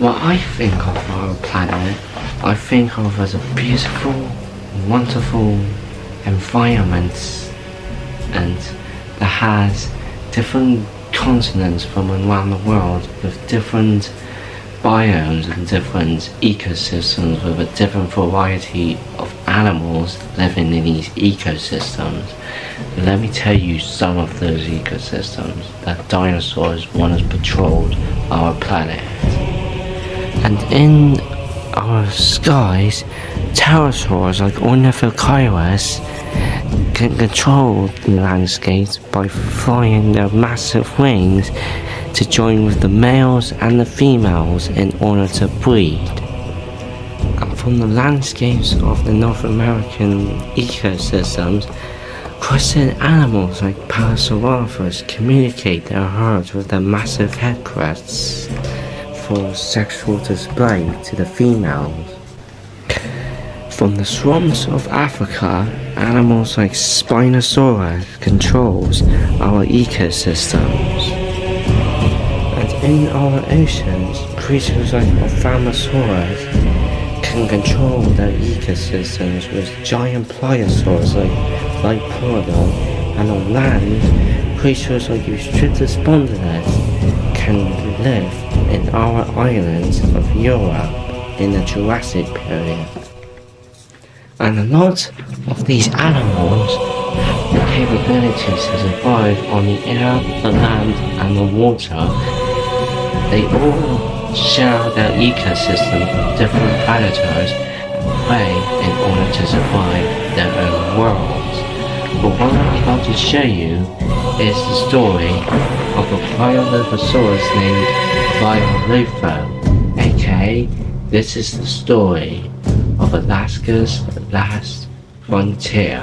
What I think of our planet, I think of as a beautiful, wonderful environment and that has different continents from around the world with different biomes and different ecosystems with a different variety of animals living in these ecosystems. Let me tell you some of those ecosystems that dinosaurs once patrolled our planet. And in our skies, pterosaurs like Ornithocheirus can control the landscapes by flying their massive wings to join with the males and the females in order to breed. And from the landscapes of the North American ecosystems, crested animals like Parasaurolophus communicate their herds with their massive head crests for sexual display to the females. From the swamps of Africa, animals like Spinosaurus controls our ecosystems. And in our oceans, creatures like Ophthalmosaurus can control their ecosystems with giant pliosaurs like, Pleurodon, and on land, creatures like Eustreptospondylus can live in our islands of Europe in the Jurassic period. And a lot of these animals have the capability to survive on the air, the land, and the water. They all share their ecosystem with different predators and prey in order to survive their own worlds. But what I'm about to show you is the story of a Cryolophosaurus named Cryolopho, aka this is the story of Alaska's last frontier.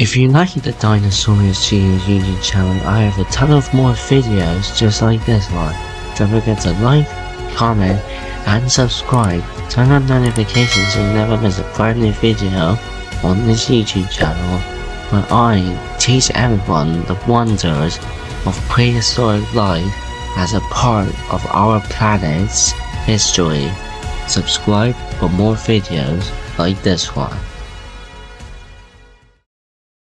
If you like the Dinosauria Studios YouTube channel, I have a ton of more videos just like this one. Don't forget to like, comment, and subscribe. Turn on notifications so you never miss a brand new video on this YouTube channel where I teach everyone the wonders of prehistoric life as a part of our planet's history. Subscribe for more videos like this one.